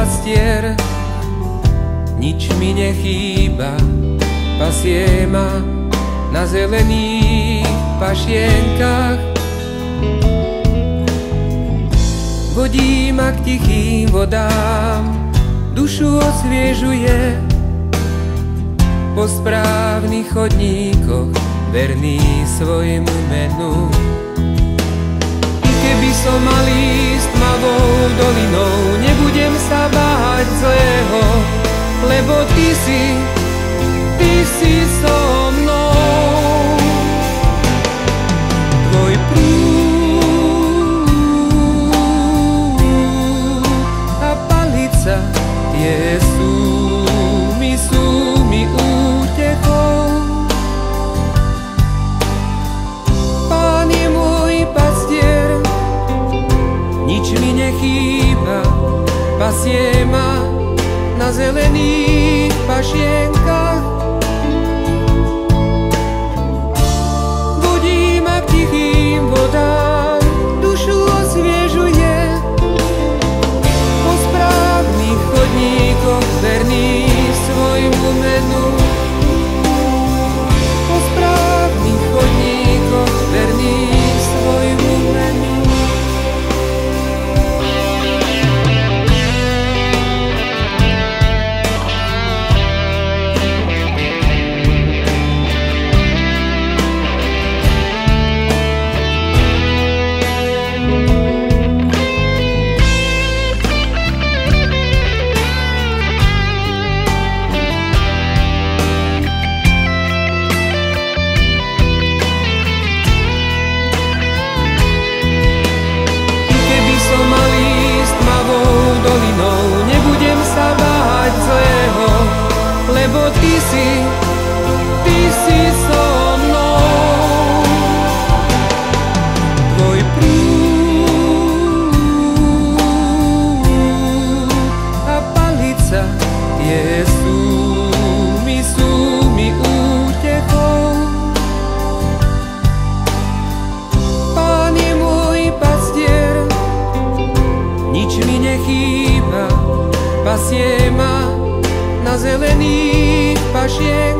pastier, nič mi nechýba, pasie ma na zelených pašienkach. Vodí ma k tichým vodám, dušu osviežuje, po správnych chodníkoch, verný svojmu menu. I keby som mal ísť tmavou dolinou, si, ty si so mnou. Tvoj prúd a palica tie sú mi, sú mi útechou. Pán je môj pastier, nič mi nechýba, pasie ma na zelených pašienkach. Vodí nechýba, pasie ma na zelených pašienkach.